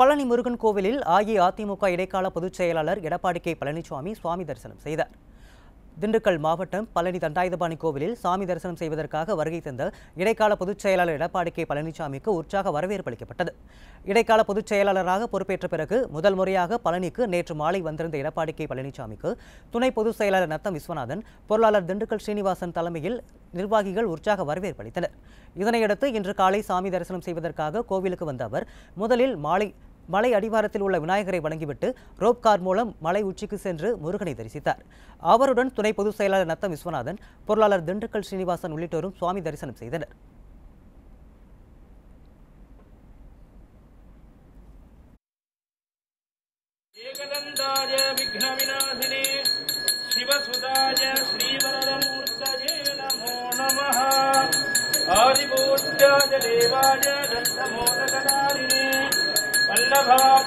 பழனி முருகன் கோவிலில் அஇஅதிமுக இடைக்கால பொதுச் செயலாளர் எடப்பாடி கே. பழனிசாமி சுவாமி தரிசனம் செய்தார். திண்டுக்கல் மாவட்டம் பழனி தண்டாயுதபாணி கோவிலில் சாமி தரிசனம் செய்வதற்காக வருகை தந்த இடைக்கால பொதுச் செயலாளர் எடப்பாடி கே. பழனிசாமிக்கு உற்சாக வரவேற்பு அளிக்கப்பட்டது. இடைக்கால பொதுச் செயலாளராக பொறுப்பேற்ற பிறகு முதல் முறையாக பழனிக்கு நேற்று மாலை வந்திருந்த எடப்பாடி கே. பழனிசாமிக்கு துணை பொதுச் செயலாளர் நத்தம் விஸ்வநாதன் பொருளாளர் திண்டுக்கல் ஸ்ரீனிவாசன் தலைமையில் நிர்வாகிகள் உற்சாக வரவேற்பு அளித்தனர். இதனையடுத்து இன்று காலை சாமி தரிசனம் செய்வதற்காக கோவிலுக்கு வந்த அவர் முதலில் மாலை மலை அடிவாரத்தில் உள்ள விநாயகரை வணங்கிவிட்டு ரோப் கார் மூலம் மலை உச்சிக்கு சென்று முருகனை தரிசித்தார் அவருடன் துணை பொதுச் செயலாளர் நத்தம் விஸ்வநாதன் பொருளாளர் திண்டுக்கல் ஸ்ரீனிவாசன் உள்ளிட்டோரும் சுவாமி தரிசனம் செய்தனர் एकदन्ताय विघ्नविनाशिने शिवसुताय श्रीवरदमूर्तये नमो नमः आदिपूज्याय देवाय भा